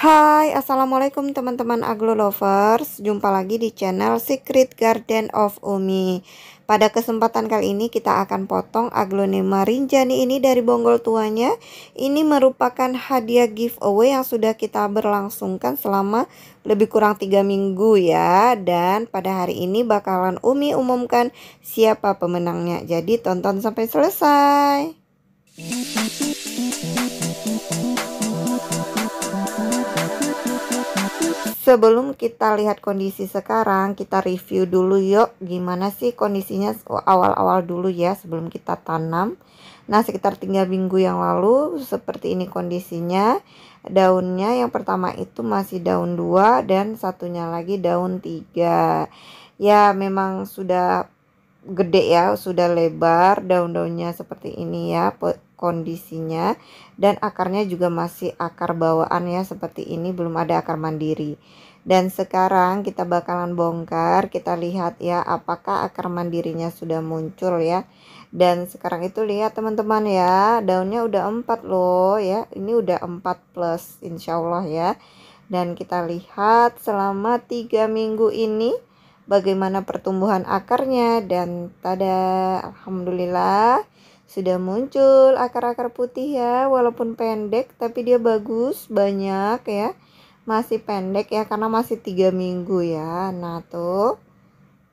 Hai assalamualaikum teman-teman aglo lovers. Jumpa lagi di channel Secret Garden of Umi. Pada kesempatan kali ini kita akan potong aglonema rinjani ini dari bonggol tuanya. Ini merupakan hadiah giveaway yang sudah kita berlangsungkan selama lebih kurang 3 minggu ya. Dan pada hari ini bakalan Umi umumkan siapa pemenangnya. Jadi tonton sampai selesai Sebelum kita lihat kondisi sekarang, kita review dulu yuk gimana sih kondisinya awal-awal dulu ya sebelum kita tanam. Nah, sekitar tiga minggu yang lalu seperti ini kondisinya. Daunnya yang pertama itu masih daun dua dan satunya lagi daun tiga. Ya, memang sudah gede ya, sudah lebar daun-daunnya seperti ini ya kondisinya. Dan akarnya juga masih akar bawaan ya seperti ini belum ada akar mandiri. Dan sekarang kita bakalan bongkar kita lihat ya apakah akar mandirinya sudah muncul ya. Dan sekarang itu lihat teman-teman ya daunnya udah empat loh ya ini udah empat plus insya Allah ya. Dan kita lihat selama tiga minggu ini bagaimana pertumbuhan akarnya dan tada alhamdulillah sudah muncul akar-akar putih ya walaupun pendek tapi dia bagus banyak ya. Masih pendek ya karena masih tiga minggu ya. Nah tuh.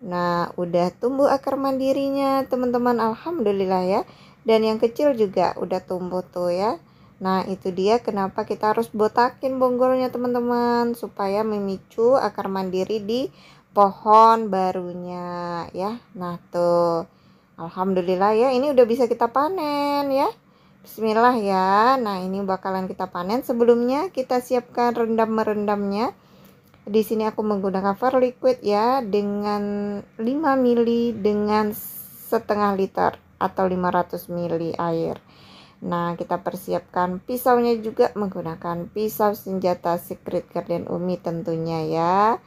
Nah udah tumbuh akar mandirinya teman-teman alhamdulillah ya. Dan yang kecil juga udah tumbuh tuh ya. Nah itu dia kenapa kita harus botakin bonggolnya teman-teman supaya memicu akar mandiri di pohon barunya ya. Nah tuh. Alhamdulillah ya ini udah bisa kita panen ya. Bismillah ya. Nah ini bakalan kita panen. Sebelumnya kita siapkan rendam merendamnya di sini aku menggunakan cover liquid ya dengan 5 mili dengan setengah liter atau 500 mili air. Nah kita persiapkan pisaunya juga menggunakan pisau senjata secret garden umi tentunya ya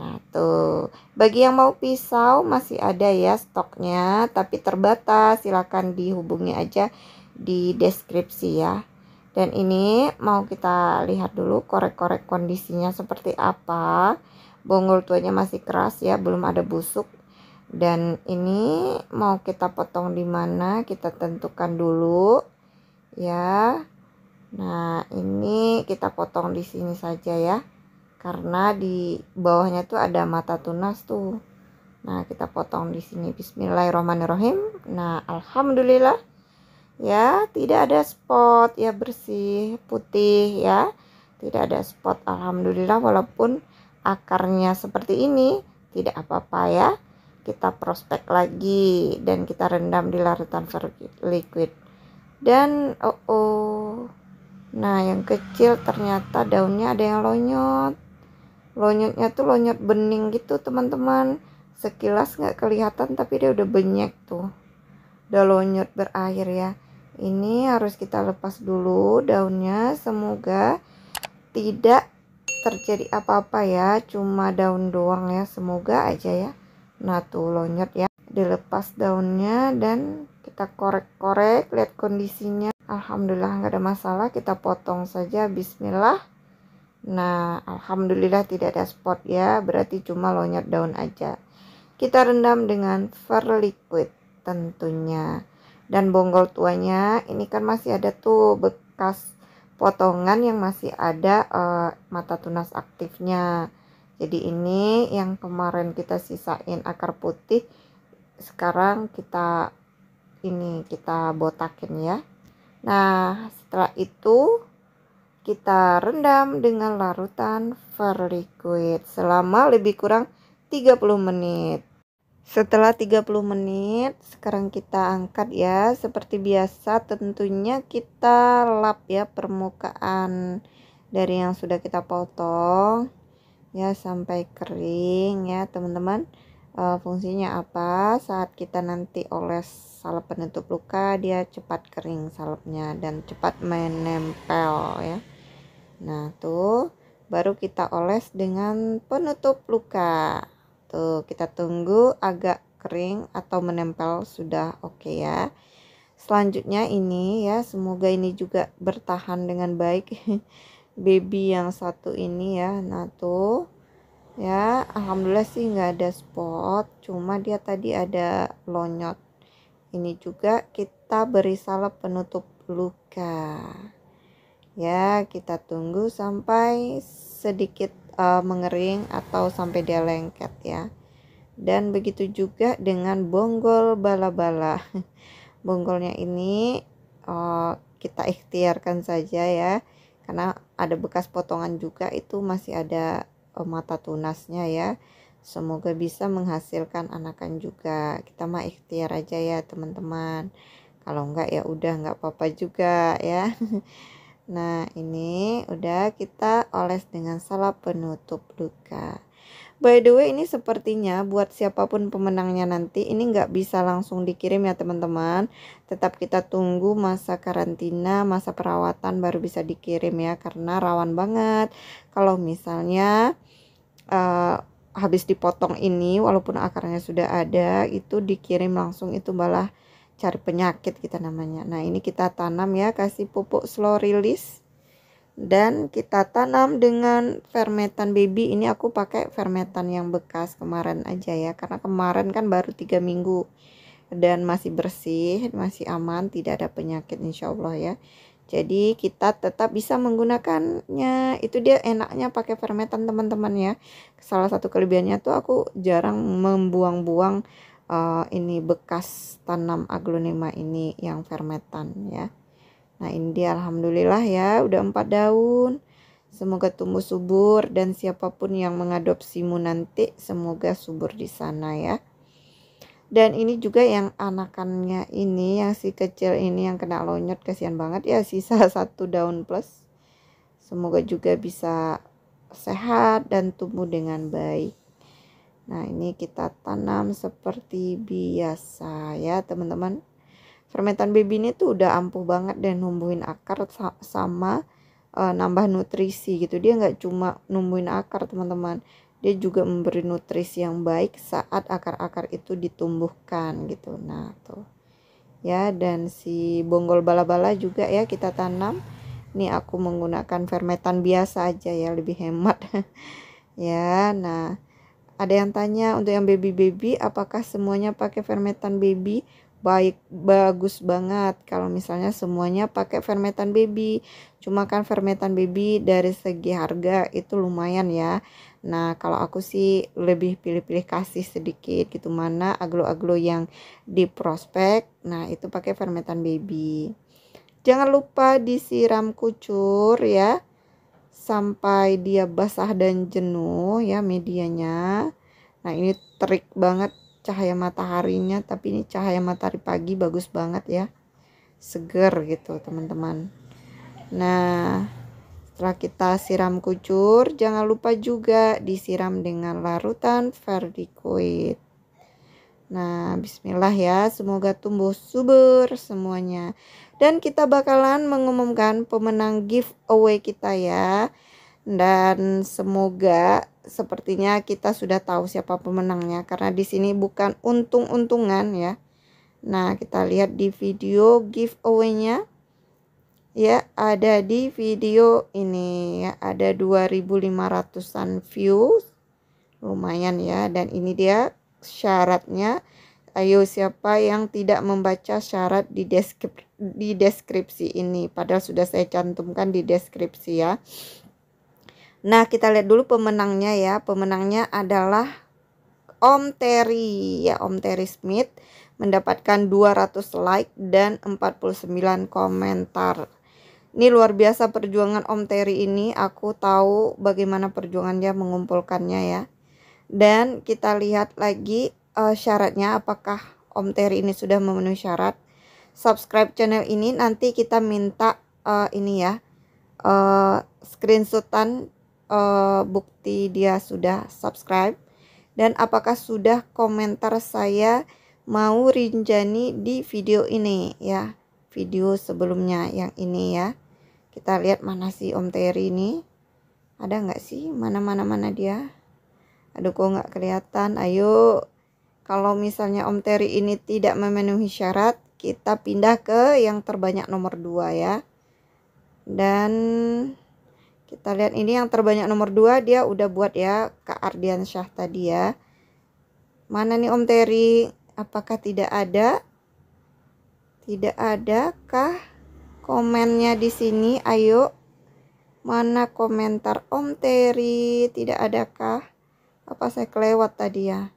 Nah, tuh. Bagi yang mau pisau masih ada ya stoknya, tapi terbatas. Silahkan dihubungi aja di deskripsi ya. Dan ini mau kita lihat dulu korek-korek kondisinya seperti apa. Bonggol tuanya masih keras ya, belum ada busuk. Dan ini mau kita potong di mana, kita tentukan dulu ya. Nah, ini kita potong di sini saja ya karena di bawahnya tuh ada mata tunas tuh. Nah kita potong di sini. Bismillahirrahmanirrahim. Nah Alhamdulillah. Ya tidak ada spot. Ya bersih putih ya. Tidak ada spot. Alhamdulillah walaupun akarnya seperti ini tidak apa-apa ya. Kita prospek lagi dan kita rendam di larutan liquid. Dan oh, oh nah yang kecil ternyata daunnya ada yang lonyot lonyotnya tuh lonyot bening gitu teman-teman. Sekilas nggak kelihatan tapi dia udah banyak tuh. Udah lonyot berair ya. Ini harus kita lepas dulu daunnya. Semoga tidak terjadi apa-apa ya. Cuma daun doang ya. Semoga aja ya. Nah tuh lonyot ya. Dilepas daunnya dan kita korek-korek lihat kondisinya. Alhamdulillah nggak ada masalah. Kita potong saja. Bismillah Nah, alhamdulillah tidak ada spot ya, berarti cuma lonyot daun aja. Kita rendam dengan liquid tentunya. Dan bonggol tuanya ini kan masih ada tuh bekas potongan yang masih ada uh, mata tunas aktifnya. Jadi ini yang kemarin kita sisain akar putih, sekarang kita ini kita botakin ya. Nah, setelah itu kita rendam dengan larutan verliquid selama lebih kurang 30 menit. Setelah 30 menit, sekarang kita angkat ya. Seperti biasa tentunya kita lap ya permukaan dari yang sudah kita potong ya sampai kering ya, teman-teman. E, fungsinya apa? Saat kita nanti oles salep penutup luka, dia cepat kering salepnya dan cepat menempel ya. Nah, tuh baru kita oles dengan penutup luka. Tuh, kita tunggu agak kering atau menempel sudah oke okay ya. Selanjutnya ini ya, semoga ini juga bertahan dengan baik. baby yang satu ini ya nah tuh ya alhamdulillah sih nggak ada spot. Cuma dia tadi ada lonyot. Ini juga kita beri salep penutup luka. Ya kita tunggu sampai sedikit uh, mengering atau sampai dia lengket ya. Dan begitu juga dengan bonggol bala-bala. Bonggolnya ini uh, kita ikhtiarkan saja ya. Karena ada bekas potongan juga itu masih ada mata tunasnya ya. Semoga bisa menghasilkan anakan juga. Kita mah ikhtiar aja ya teman-teman. Kalau enggak ya udah enggak apa-apa juga ya nah ini udah kita oles dengan salep penutup luka By the way ini sepertinya buat siapa pun pemenangnya nanti ini nggak bisa langsung dikirim ya teman-teman. Tetap kita tunggu masa karantina, masa perawatan baru bisa dikirim ya karena rawan banget. Kalau misalnya uh, habis dipotong ini walaupun akarnya sudah ada itu dikirim langsung itu malah cari penyakit kita namanya. Nah ini kita tanam ya kasih pupuk slow release dan kita tanam dengan fermentan baby. Ini aku pakai fermentan yang bekas kemarin aja ya karena kemarin kan baru tiga minggu. Dan masih bersih masih aman tidak ada penyakit insya Allah ya. Jadi kita tetap bisa menggunakannya. Itu dia enaknya pakai fermentan teman-teman ya. Salah satu kelebihannya tuh aku jarang membuang-buang uh, ini bekas tanam aglonema ini yang fermentan ya Nah ini dia Alhamdulillah ya udah empat daun. Semoga tumbuh subur dan siapa pun yang mengadopsimu nanti semoga subur di sana ya. Dan ini juga yang anakannya ini yang si kecil ini yang kena lonyot kasihan banget ya sisa satu daun plus. Semoga juga bisa sehat dan tumbuh dengan baik. Nah ini kita tanam seperti biasa ya teman-teman. Fermentan baby ini tuh udah ampuh banget dan numbuhin akar sama uh, nambah nutrisi gitu. Dia nggak cuma numbuhin akar teman-teman. Dia juga memberi nutrisi yang baik saat akar-akar itu ditumbuhkan gitu. Nah tuh. Ya dan si bonggol bala-bala juga ya kita tanam. Ini aku menggunakan fermentan biasa aja ya lebih hemat. Ya nah ada yang tanya untuk yang baby-baby apakah semuanya pakai fermentan baby? Baik bagus banget. Kalau misalnya semuanya pakai fermentan baby. Cuma kan fermentan baby dari segi harga itu lumayan ya. Nah kalau aku sih lebih pilih-pilih kasih sedikit gitu. Mana aglo-aglo yang di prospek nah itu pakai fermentan baby. Jangan lupa disiram kucur ya sampai dia basah dan jenuh ya medianya. Nah ini trik banget cahaya mataharinya tapi ini cahaya matahari pagi bagus banget ya. Seger gitu teman-teman. Nah setelah kita siram kucur jangan lupa juga disiram dengan larutan verdicoid nah bismillah ya semoga tumbuh subur semuanya dan kita bakalan mengumumkan pemenang giveaway kita ya. Dan semoga sepertinya kita sudah tahu siapa pemenangnya. Karena di sini bukan untung-untungan ya. Nah, kita lihat di video giveaway-nya. Ya ada di video ini ya. Ada 2500-an views. Lumayan ya. Dan ini dia syaratnya ayo siapa yang tidak membaca syarat di deskripsi, di deskripsi ini padahal sudah saya cantumkan di deskripsi ya Nah, kita lihat dulu pemenangnya ya. Pemenangnya adalah Om Terry ya, Om Terry Smith mendapatkan 200 like dan 49 komentar. Ini luar biasa perjuangan Om Terry ini. Aku tahu bagaimana perjuangannya mengumpulkannya ya. Dan kita lihat lagi uh, syaratnya apakah Om Terry ini sudah memenuhi syarat. Subscribe channel ini nanti kita minta uh, ini ya. Uh, screenshotan uh, bukti dia sudah subscribe. Dan apakah sudah komentar saya mau rinjani di video ini? Ya video sebelumnya yang ini ya. Kita lihat mana sih Om Terry ini. Ada nggak sih? Mana mana mana dia. Aduh kok nggak kelihatan? Ayo kalau misalnya Om Terry ini tidak memenuhi syarat kita pindah ke yang terbanyak nomor 2 ya. Dan kita lihat ini yang terbanyak nomor 2 dia udah buat ya Kak Ardian Syah tadi ya. Mana nih Om Terry? Apakah tidak ada? Tidak ada kah komennya di sini? Ayo mana komentar Om Terry? Tidak adakah? Apa saya kelewat tadi ya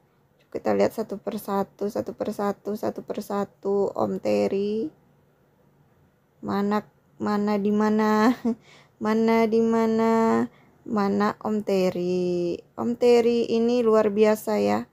kita lihat satu persatu satu persatu satu persatu Om Terry mana mana di mana Mana di mana? Mana Om Terry? Om Terry ini luar biasa ya.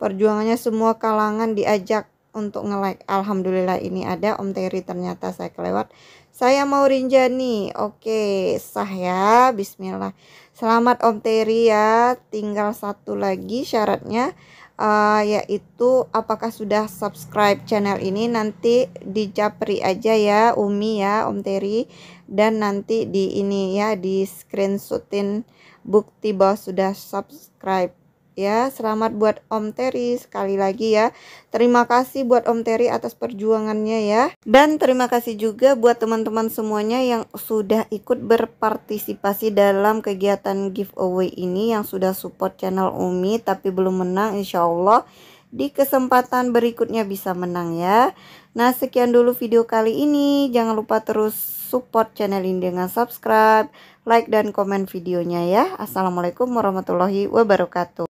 Perjuangannya semua kalangan diajak untuk nge-like. Alhamdulillah ini ada Om Terry ternyata saya kelewat. Saya mau Rinjani. Oke, sah ya. Bismillah. Selamat Om Terry ya. Tinggal satu lagi syaratnya uh, yaitu apakah sudah subscribe channel ini nanti di japri aja ya Umi ya Om Terry. Dan nanti di ini ya di screenshotin bukti bahwa sudah subscribe ya selamat buat Om Terry sekali lagi ya. Terima kasih buat Om Terry atas perjuangannya ya. Dan terima kasih juga buat teman-teman semuanya yang sudah ikut berpartisipasi dalam kegiatan giveaway ini yang sudah support channel Umi tapi belum menang Insya Allah di kesempatan berikutnya bisa menang ya. Nah sekian dulu video kali ini. Jangan lupa terus support channel ini dengan subscribe like dan komen videonya ya. Assalamualaikum warahmatullahi wabarakatuh